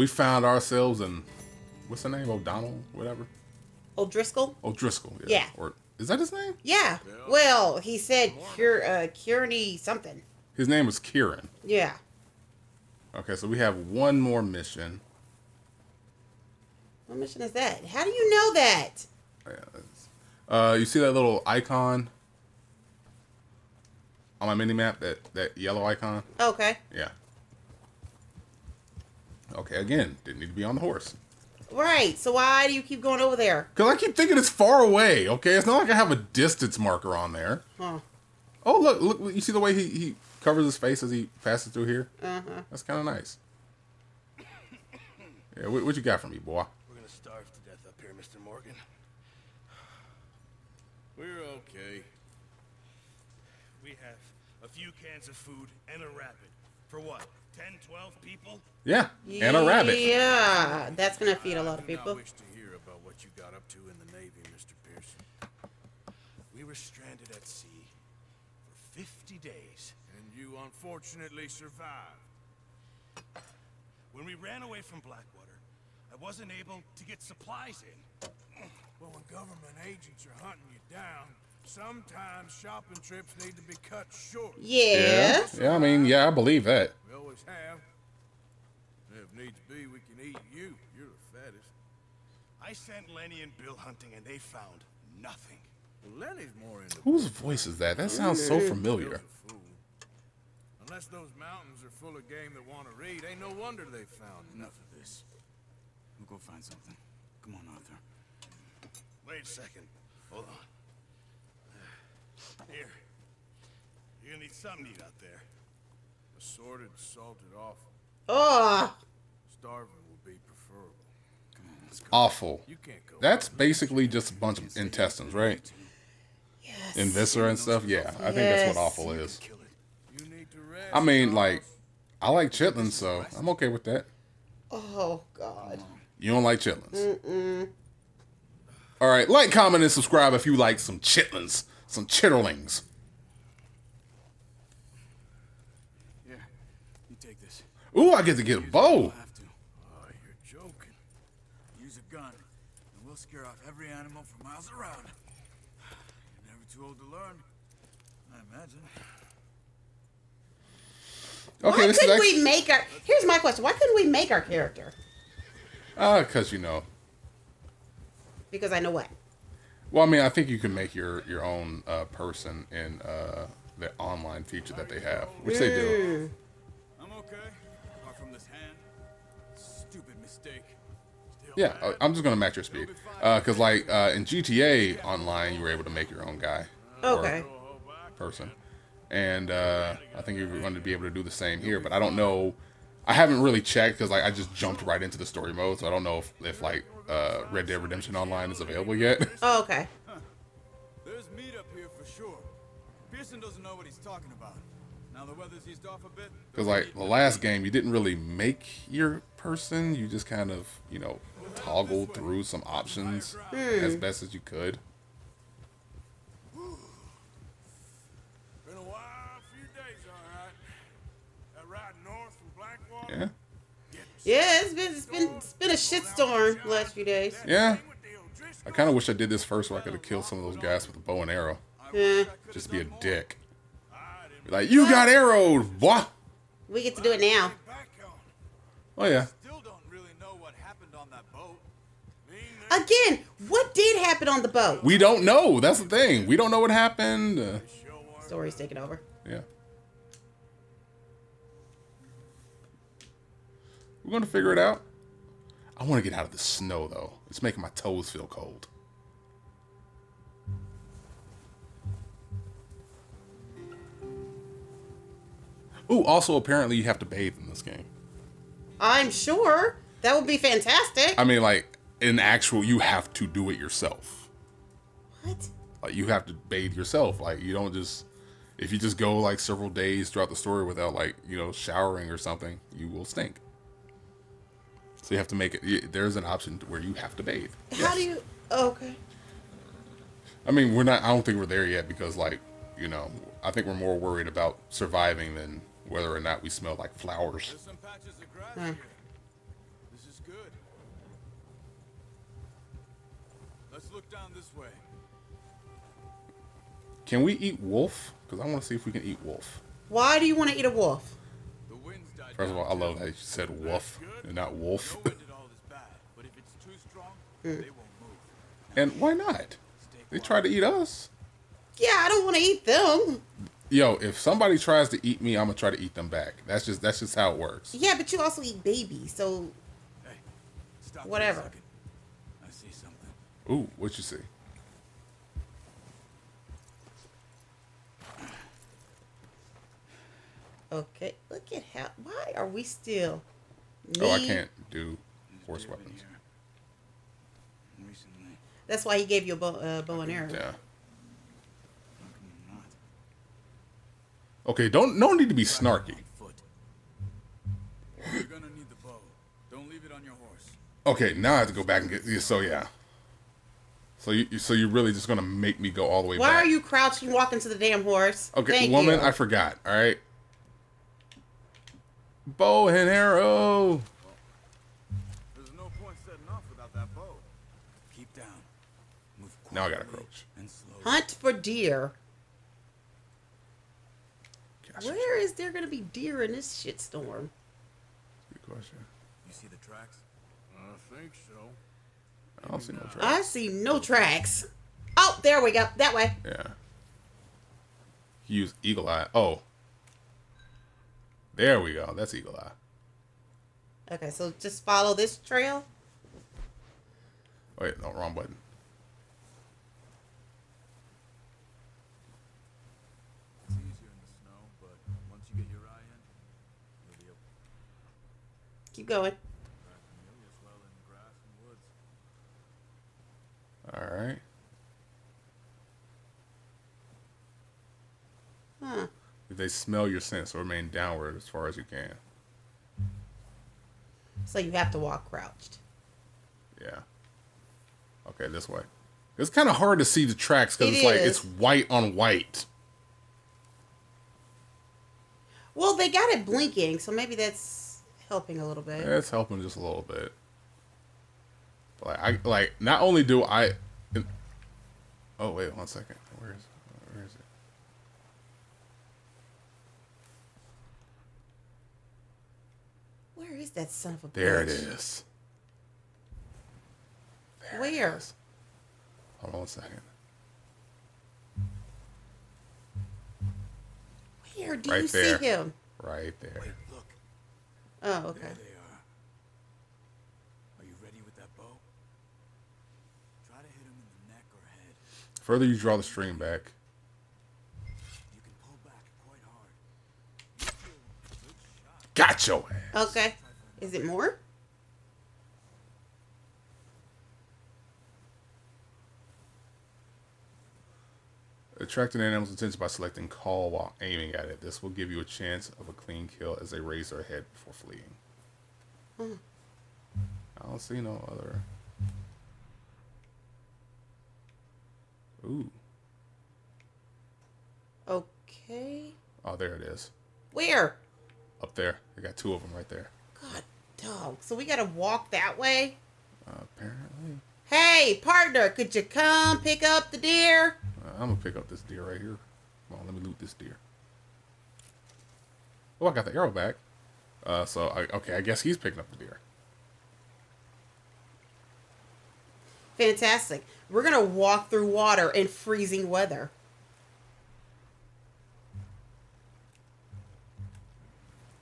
We found ourselves in what's the name? O'Donnell, whatever. O'Driscoll? O'Driscoll. Yeah. Yeah. Or is that his name? Yeah. Well, he said Cur uh Kearney something. His name was Kieran. Yeah. Okay, so we have one more mission. What mission is that? How do you know that? Uh, you see that little icon on my mini map? That that yellow icon. Okay. Yeah. Okay, again, didn't need to be on the horse. Right. So why do you keep going over there? Cause I keep thinking it's far away. Okay, it's not like I have a distance marker on there. Huh. Oh look, look! You see the way he he covers his face as he passes through here? Uh huh. That's kind of nice. Yeah, what, what you got for me, boy? We're gonna starve to death up here, Mr. Morgan. We're okay. We have a few cans of food and a rabbit. For what? 10, 12 people? Yeah, and a rabbit. Yeah, that's gonna feed a lot of people. not wish to hear about what you got up to in the Navy, Mr. Pearson. We were stranded at sea for 50 days. And you unfortunately survived. When we ran away from Blackwater, I wasn't able to get supplies in. Well, when government agents are hunting you down, sometimes shopping trips need to be cut short. Yeah. Yeah, I mean, yeah, I believe that. We always have. If needs be, we can eat you. You're the fattest. I sent Lenny and Bill hunting and they found nothing. Well, Lenny's more into Whose voice is that? That sounds so Bill's familiar. a fool. Unless those mountains are full of game that want to read, ain't no wonder they found Enough of this. We'll go find something. Come on, Arthur. Wait a second. Hold on. Here. You're gonna need something to eat out there. Assorted, salted offal. Oh. Starving would be preferable. Awful. You can't go. That's basically just a bunch of intestines, right? Yes. And viscera and stuff. Yeah, I think that's what offal is. Kill it. You need to rest. I mean, like, I like chitlins, so I'm okay with that. Oh God. You don't like chitlins? Mm -mm. All right, like, comment, and subscribe if you like some chitlins, some chitterlings. Here, you take this. Ooh, I get to get a bow. You'll have to. Oh, you're joking. Use a gun, and we'll scare off every animal for miles around. You're never too old to learn, I imagine. Okay, Why this is couldn't actually, we make our? Here's my question: Why couldn't we make our character? uh, cause you know. Because I know what. Well, I mean, I think you can make your your own uh, person in uh, the online feature that they have, which they do. I'm okay. Apart from this hand. Stupid mistake. Still Yeah, I- I'm just gonna match your speed, uh, cause like uh, in GTA Online, you were able to make your own guy. or Okay. person, and uh, I think you're going to be able to do the same here. But I don't know. I haven't really checked because like I just jumped right into the story mode, so I don't know if, if like uh, Red Dead Redemption Online is available yet. Oh, okay. There's meat up here for sure. Pearson doesn't know what he's talking about. Now the weather's eased off a bit. Because like the last game, you didn't really make your person. You just kind of you know toggled through some options as best as you could. Been a wild few days, all right. That ride north from Blackwater. Yeah, Yeah, it's been it's been it's been a shitstorm the last few days. yeah. With the O'Driscoll. I kind of wish I did this first, so I could have killed some of those guys with a bow and arrow. Yeah. Just be a dick. Be like, you got arrowed, boy. We get to do it now. Oh yeah. Still don't really know what happened on that boat. Again, what did happen on the boat? We don't know. That's the thing. We don't know what happened. Uh, Story's taking over. yeah. We're gonna figure it out. I want to get out of the snow though. It's making my toes feel cold. Ooh, also apparently you have to bathe in this game. I'm sure that would be fantastic. I mean, like in actual, you have to do it yourself. what? Like you have to bathe yourself. Like you don't just if you just go like several days throughout the story without like you know showering or something, you will stink. So you have to make it. There's an option where you have to bathe. How do you? oh, okay. I mean, we're not. I don't think we're there yet because like you know, I think we're more worried about surviving than whether or not we smell like flowers. There's some patches of grass here. good. Let's look down this way. Can we eat wolf? Because I want to see if we can eat wolf. Why do you want to eat a wolf? The wind's died First of all, I love too. that you said wolf and not wolf. No wind at all is bad, but if it's too strong, they mm. won't move. and why not? They quiet. tried to eat us. Yeah, I don't want to eat them. Yo, if somebody tries to eat me, I'm gonna try to eat them back. That's just that's just how it works. Yeah, but you also eat babies, so Hey, stop Whatever. I see something. Ooh, what you see? Okay. Look at how. Why are we still? Oh, I can't do force weapons. Recently, That's why he gave you a bow, uh, bow and arrow. Yeah. how come you're not? Okay, don't no need to be snarky. You're gonna need the bow. Don't leave it on your horse. Okay, now I have to go back and get. yeah, So yeah. So you so you're really just gonna make me go all the way back. Why back? are you crouching, walking to the damn horse? Okay, Thank woman, you. I forgot. All right. Bow and arrow. There's no point setting off without that bow. Keep down. Move Now I gotta crouch. Hunt for deer. Gosh, Where is there gonna be deer in this shitstorm? Good question. You see the tracks? I think so. I don't see no tracks. I see no tracks. Oh, there we go. That way. Yeah. Use eagle eye. Oh. There we go. That's eagle eye. Okay, so just follow this trail. Wait, no, wrong button. Keep easier in the snow, but once you get your eye in, you'll be able to Keep going. track familiar as well in grass and woods. All right. Huh. Smell your scent, so remain downward as far as you can. So you have to walk crouched. Yeah. Okay, this way. It's kind of hard to see the tracks because It it's like it's white on white. Well, they got it blinking, so maybe that's helping a little bit. Yeah, it's helping just a little bit. Like I like not only do I. Oh wait, one second. Where is where is it? Where is that son of a bitch? There it is. Where? Hold on one second. Where do Right you there. see him? Right there. Wait, look. Oh, okay. There they are. Are you ready with that bow? Try to hit him in the neck or head. Further you draw the string back. You can pull back quite hard. Good shot. Got your ass. Okay. Is it more? Attract an animal's attention by selecting call while aiming at it. This will give you a chance of a clean kill as they raise their head before fleeing. Hmm. I don't see no other. Ooh. Okay. Oh, there it is. Where? Up there. They got two of them right there. God, dog. So we gotta walk that way? Uh, apparently. Hey, partner, could you come pick up the deer? Uh, I'm going to pick up this deer right here. Come on, let me loot this deer. Oh, I got the arrow back. Uh, so, I, okay, I guess he's picking up the deer. Fantastic. We're gonna walk through water in freezing weather.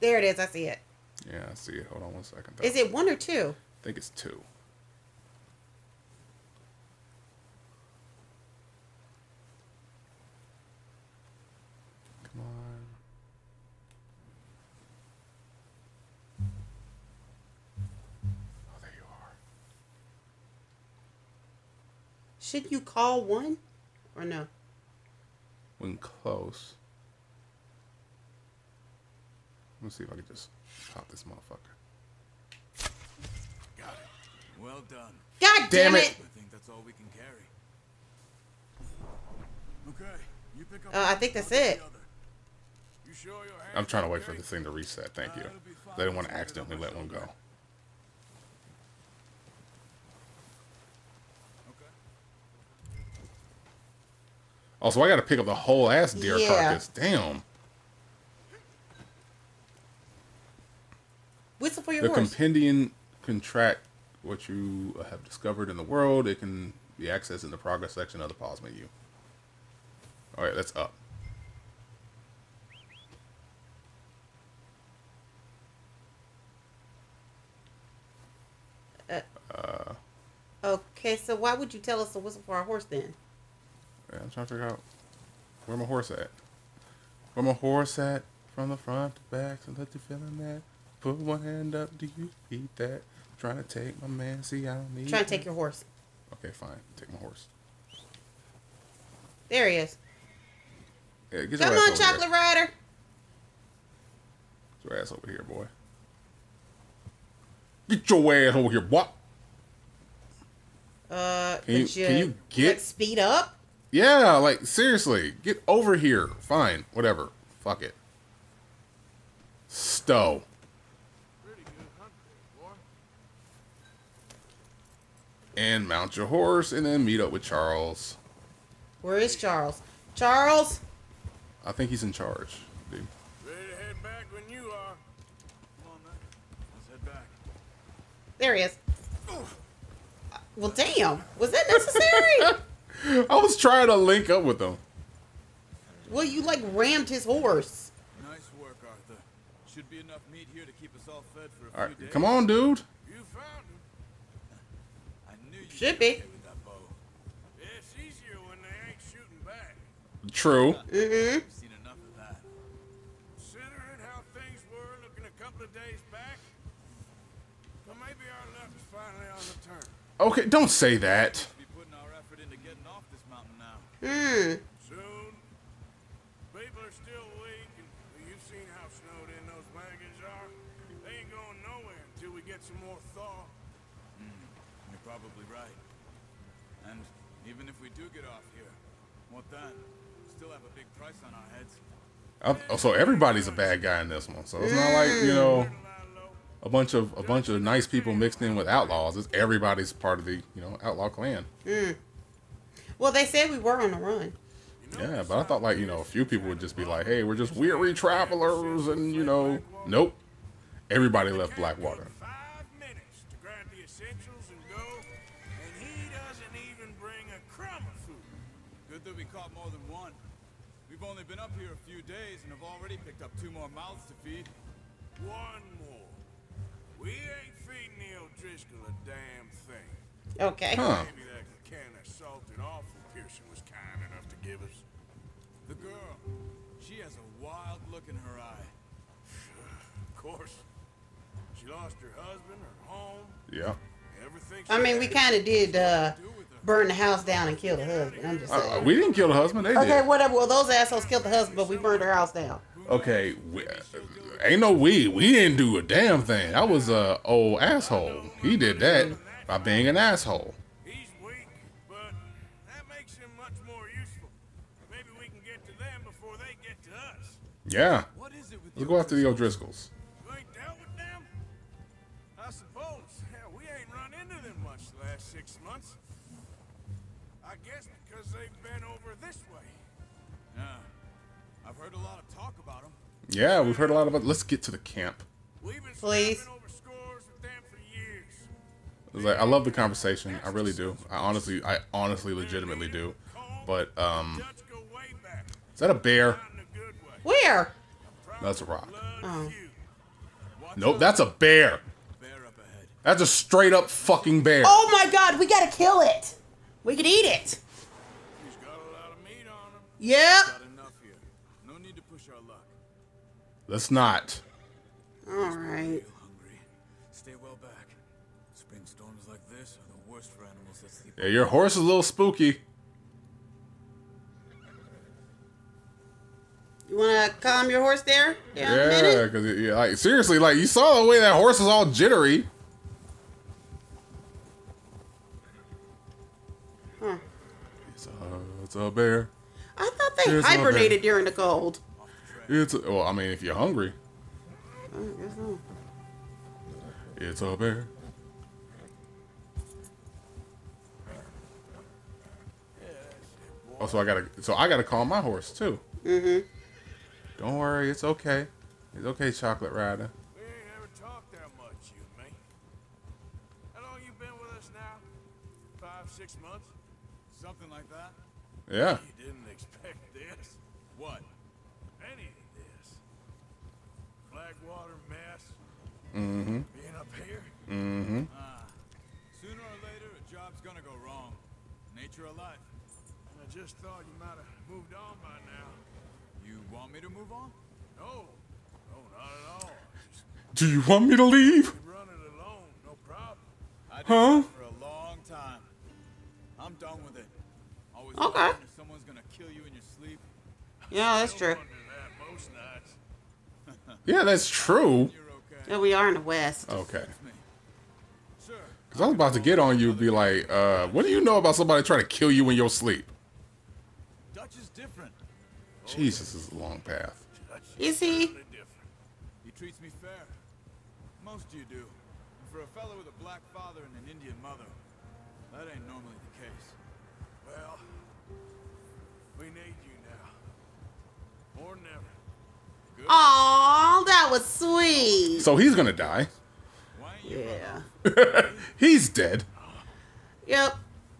There it is. I see it. Yeah, I see it. Hold on one second. though. Is it one or two? I think it's two. Come on. Oh, there you are. Should you call one or no? When close. Let me see if I can just pop this motherfucker. Got it. Well done. God damn, damn it. it. I think that's all we can carry. Okay. You pick up uh, I think that's it. You sure I'm trying to wait for this thing to reset. Thank you. They didn't want to accidentally let one go. Also, I got to pick up the whole ass deer yeah. carcass. Damn. The horse. compendium can track what you have discovered in the world. It can be accessed in the progress section of the pause menu. All right, that's up. Uh, uh. okay, so why would you tell us to whistle for our horse then? Yeah, I'm trying to figure out where my horse at. Where my horse at? From the front to back, so let you feeling that. Put one hand up, do you beat that? Trying to take my man, see I don't need. Trying to take your horse. Okay, fine. Take my horse. There he is. Yeah, get your Come on, chocolate Here. rider. Get your ass over here, boy. Get your ass over here, boy. Uh, Can you- could can you get- speed up? Yeah, like seriously, get over here. Fine, whatever. Fuck it. Stow. Pretty good hunt there, boy. And mount your horse and then meet up with Charles. Where is Charles? Charles, I think he's in charge. Dude. Ready to head back when you are. Come on, man. Let's head back. there he is. Uh, well, damn. Was that necessary? I was trying to link up with him. well, you like rammed his horse. Nice work, Arthur. Should be enough meat here to keep us all fed for a All few days. right, come on, dude. You found him. I knew you Should could be. stay with that bow. It's easier when they ain't shooting be. True. Mm-hmm. We've seen enough of that. Considering how things were looking a couple of days back, well, maybe our luck is finally on the turn. Okay, don't say that. Be putting our effort into getting off this mountain now. Hmm. Soon, people are still weak, and you've seen how snowed in those wagons are. They ain't going nowhere until we get some more thaw. You're probably right. And even if we do get off here, what then? Still have a big price on our heads. I, oh, so everybody's a bad guy in this one. So it's not like you know a bunch of a bunch of nice people mixed in with outlaws. It's everybody's part of the you know outlaw clan. Hmm. Well, they said we were on the run. Yeah, but I thought like you know a few people would just be like, hey, we're just weary travelers, and you know, nope. Everybody left Blackwater. That we caught more than one. We've only been up here a few days and have already picked up two more mouths to feed. One more. We ain't feeding the O'Driscoll a damn thing. Okay. Huh? Maybe that can of salted offal Pearson was kind enough to give us. The girl, she has a wild look in her eye. Of course, she lost her husband, her home, Yeah. Everything. I mean, we kind of did uh, burn the house down and kill the husband. I'm just Uh, we didn't kill the husband. They Okay, did. whatever. Well, those assholes killed the husband, but we burned her house down. Okay, we, uh, ain't no we. We didn't do a damn thing. That was a old asshole. He did that by being an asshole. He's weak, but that makes him much more useful. Maybe we can get to them before they get to us. Yeah. What is it with Let's go after the O'Driscolls. Heard a lot of talk about them. Yeah, we've heard a lot about. Let's get to the camp. Please. scrapping over scores with them for years. It was like, I love the conversation. I really do. I honestly, I honestly, legitimately do. But um, Dutch go way back. is that a bear? Not in a good way. Where? That's a rock. Oh. Nope, that's a bear. bear up ahead. That's a straight up fucking bear. Oh my God, we gotta kill it. We can eat it. He's got a lot of meat on him. Yep. Let's not. All right. Stay well back. Spring storms like this are the worst for animals that sleep. Yeah, your horse is a little spooky. You wanna calm your horse there? Down a Yeah, because yeah, like seriously, like you saw the way that horse is all jittery. Huh. It's a, it's a bear. I thought they Here's hibernated during the cold. It's a, well, I mean, if you're hungry, I guess so. it's a bear. Yeah, that's it, boy. Oh, so I gotta, so I gotta call my horse too. Mm-hmm. Don't worry, it's okay. It's okay, Chocolate Rider. We ain't ever talked that much, you and me. How long you been with us now? Five, six months? Something like that. Yeah. You didn't expect this. What? Any of this. Blackwater mess. Mm-hmm. Being up here. Mm-hmm. Ah, sooner or later, a job's gonna go wrong. Nature of life. I just thought you might have moved on by now. You want me to move on? No. No, not at all. Just Do you want me to leave? could alone, no problem. I did Huh? for a long time. I'm done with it. Always Okay. if someone's gonna kill you in your sleep. Yeah, that's true. that most nights. Yeah, that's true. Yeah, we are in the West. Okay. It's me. Sure. Cause I was about to get on you, and be like, uh, what do you know about somebody trying to kill you in your sleep? Dutch is different. Jesus, this is a long path. Is he? totally different. He treats me fair. Most of you do. And for a fellow with a black father and an Indian mother, that ain't normally the case. Well, we need you now. More than ever. Aw, that was sweet. So he's gonna die. Why ain't you Yeah. he's dead. Yep.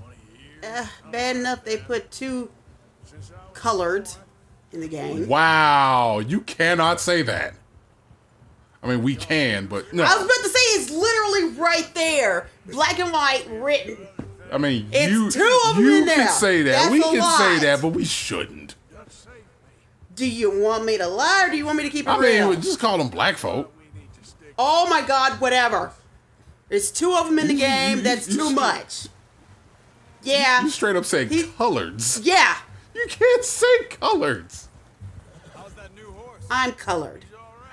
One of your years. Uh, bad enough they put two colored in the game. Wow, you cannot say that. I mean, we can, but no. I was about to say it's literally right there, black and white, written. I mean, It's you two of 'em you in can there. say that. That's we can lot. say that, but we shouldn't. Dutch saved me. Do you want me to lie or do you want me to keep it I real? mean, just call them black folk. We need to stick. oh my God, whatever. There's two of them in the game. That's too much. Yeah. You straight up say He- coloreds. Yeah. You can't say coloreds. How's that new horse? I'm colored.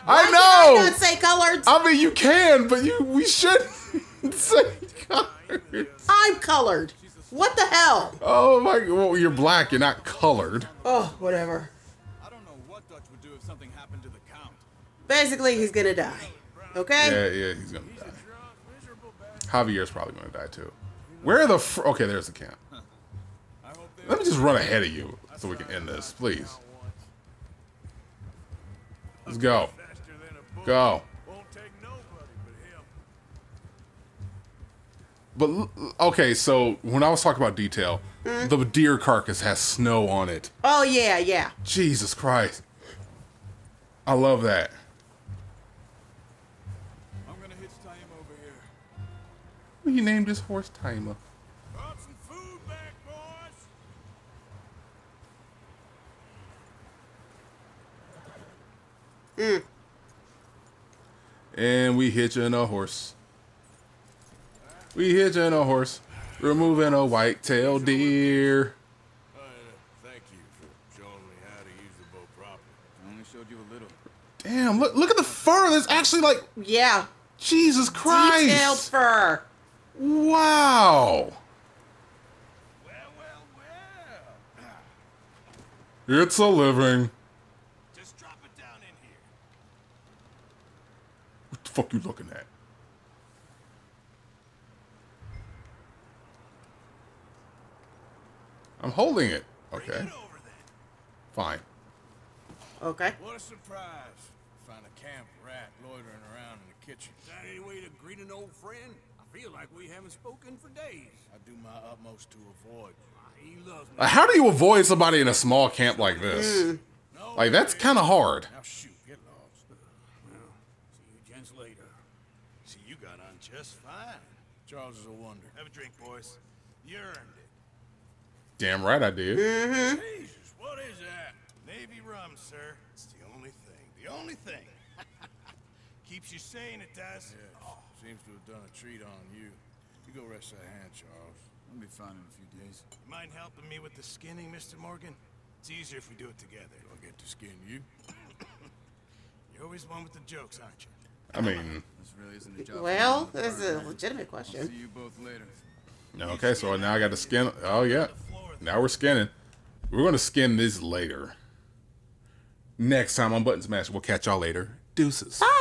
I Why can know. I not say colored? I mean, you can, but you we shouldn't say coloreds. I'm colored. What the hell? Oh my! Well, you're black. You're not colored. Oh, whatever. Basically, he's gonna die. Okay? Yeah, yeah, he's gonna die. Drunk, miserable bastard. Javier's probably gonna die too. Where are the? Fr- okay, there's the camp. I hope they Let me just run ahead of you so we can end this, please. Let's go. Faster than a bull. Go. Won't take nobody but him. But l- okay, so when I was talking about detail, Hmm? the deer carcass has snow on it. Oh, yeah, yeah. Jesus Christ! I love that. He named his horse Timer. Brought some food back, boys. And we hitching a horse. We hitching a horse, removing a white-tailed deer. Uh, thank you for showing me how to use the bow properly. I only showed you a little. Damn! Look, look at the fur. That's actually like Yeah. Jesus Detailed Christ! fur. Wow! Well, well, well. It's a living. Just drop it down in here. What the fuck you looking at? I'm holding it. Okay, it over fine. Okay. What a surprise. Find a camp rat loitering around in the kitchen. Is that any way to greet an old friend? I feel like we haven't spoken for days. I do my utmost to avoid. Ah, he loves me. How do you avoid somebody in a small camp like this? No, Like that's kind of hard. Now shoot, get lost. Well, see you gents later. See, you got on just fine. Charles is a wonder. Have a drink, boys. You earned it. Damn right I did. Mm-hmm. Jesus, what is that? Navy rum, sir. It's the only thing. The only thing. Keeps you sane, it does. Yes, oh, seems to have done a treat on you. You go rest that hand, Charles. I'll be fine in a few days. You mind helping me with the skinning, Mr. Morgan? It's easier if we do it together. Do I get to skin you? You're always one with the jokes, aren't you? I mean, This really isn't a job. Well, me. that's a legitimate I'll question. see you both later. okay, so now I got to skin. Oh yeah, now we're skinning. We're gonna skin this later. Next time on Button Smash, we'll catch y'all later. Deuces. Bye.